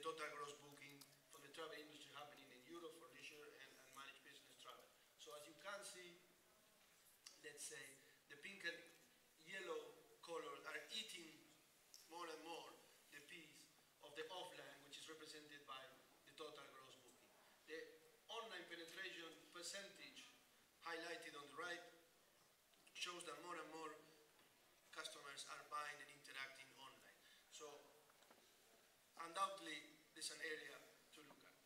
the total gross booking from the travel industry happening in Europe for leisure and, and managed business travel. So as you can see, let's say the pink and yellow colors are eating more and more the piece of the offline, which is represented by the total gross booking. The online penetration percentage highlighted on the right shows that more and more customers are buying and interacting online. So undoubtedly, there's an area to look at.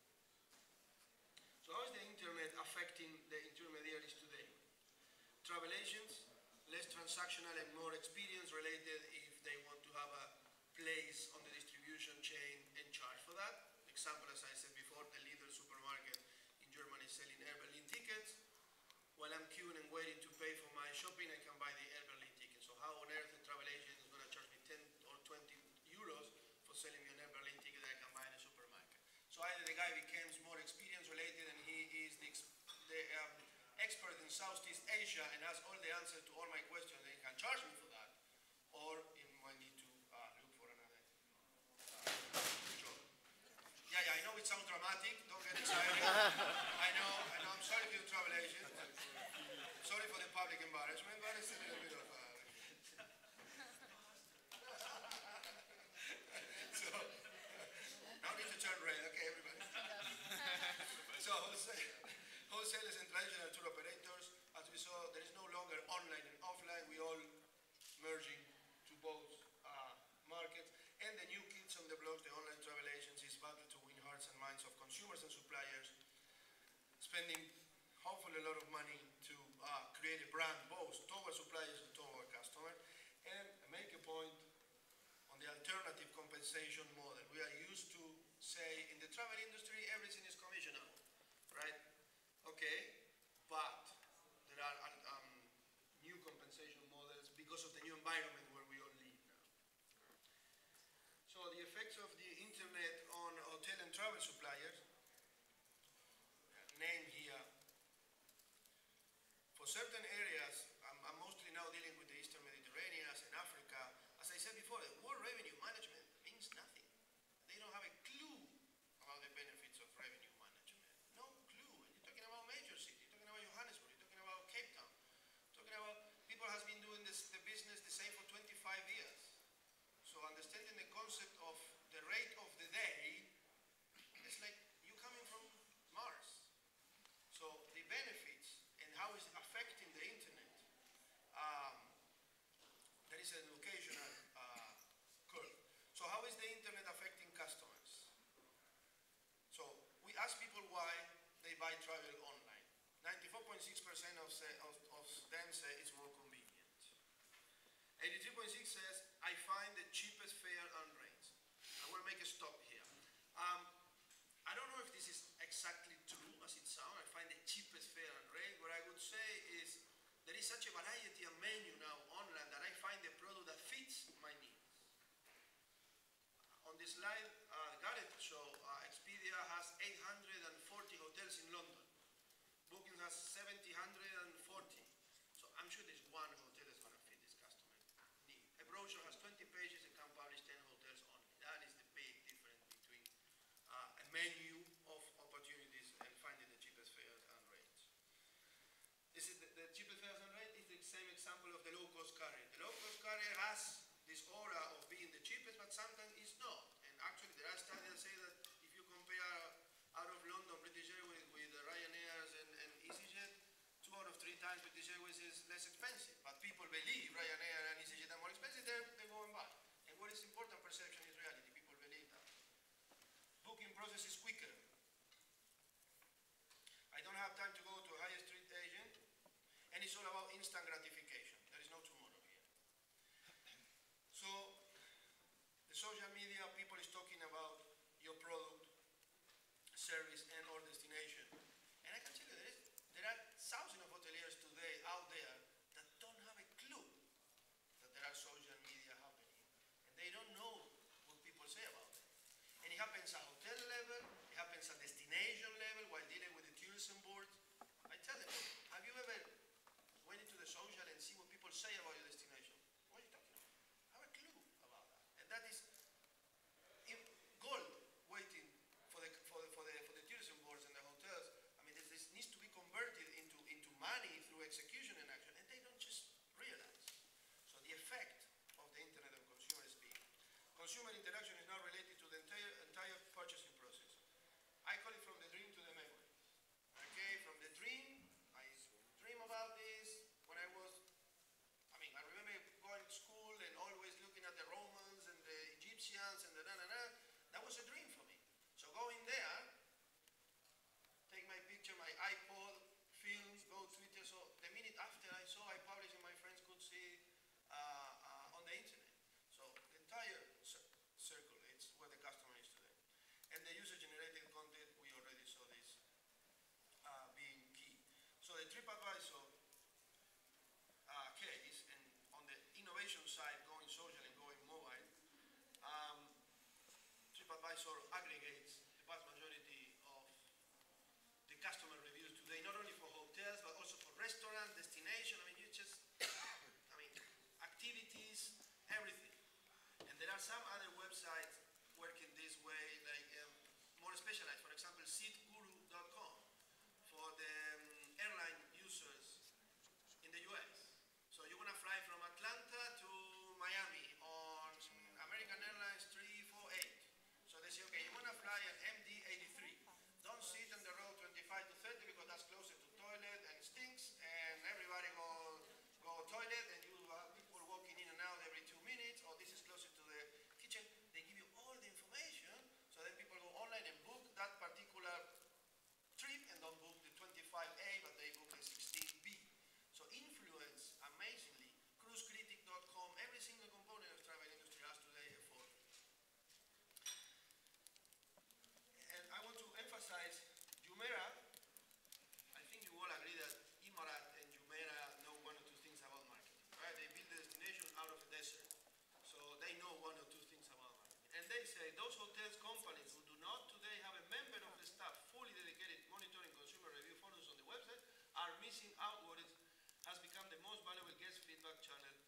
So how is the internet affecting the intermediaries today? Travel agents, less transactional and more experience related if they want to have a place on the distribution chain and charge for that. Example, as I said before, the Lidl supermarket in Germany is selling Air Berlin tickets. While I'm queuing and waiting to pay for my shopping, I can buy the Air Berlin ticket. So how on earth a travel agent is going to charge me 10 or 20 euros for selling me an Air Berlin ticket that I can buy in a supermarket? So either the guy becomes more experience related and he is the, the um, expert in Southeast Asia and has all the answers to all my questions and he can charge me for that, or he might need to uh, look for another uh, job. Yeah, yeah, I know it sounds dramatic, don't get excited. I know, I know, I'm sorry for the travel agent. Sorry for the public embarrassment, but it's a little bit of uh, so, now need to turn red, okay, everybody. so, wholesale, wholesalers and traditional tour operators, as we saw, there is no longer online and offline. We all merging to both uh, markets. And the new kids on the block, the online travel agencies, battle to win hearts and minds of consumers and suppliers, spending hopefully a lot of money to uh, create a brand both toward suppliers and toward customers, and make a point on the alternative compensation model. We are used to say in the travel industry everything is commissionable, right? Okay, but there are um, new compensation models because of the new environment where we all live now. So the effects of the internet on hotel and travel suppliers, named here, for certain areas, I'm, I'm mostly now dealing with the Eastern Mediterranean and Africa, as I said before, the world revenue management means nothing. They don't have a clue about the benefits of revenue management. No clue. And you're talking about major cities, you're talking about Johannesburg, you're talking about Cape Town, you're talking about people has been doing this, the business the same for 25 years. So understanding the concept of the rate of the day, it's like you coming from Mars. So the benefits and how it's affecting the internet, um, there is an educational uh, curve. So how is the internet affecting customers? So we ask people why they buy travel online. 94.6% of, of, of them say it's more convenient. 83.6 says, I find the cheapest fare and rates. I want to make a stop here. Um, I don't know if this is exactly true as it sounds. I find the cheapest fare and rate. What I would say is there is such a variety of menu now online that I find the product that fits my needs. On this slide, uh, Gareth showed uh, Expedia has 840 hotels in London. Booking has 740. So I'm sure there's one hotel that's going to fit this customer need. A brochure has 20 pages and can publish 10 hotels only. That is the big difference between uh, a menu of opportunities and finding the cheapest fares and rates. This is the, the cheapest fares and rates is the same example of the low-cost carrier. The low-cost carrier has this aura of being the cheapest, but sometimes it's not. And actually, there are studies that say that if you compare out of London British Airways with the Ryanair's and, and EasyJet, two out of three times British Airways is less expensive. But people believe Ryanair and EasyJet are more expensive, they're, they're going back. And what is important, perception is reality. People believe that. Booking process is quicker. I don't have time to go to a high street agent, and it's all about instant gratification. There is no tomorrow here. So, the social media, people is talking about your product, service, and has become the most valuable guest feedback channel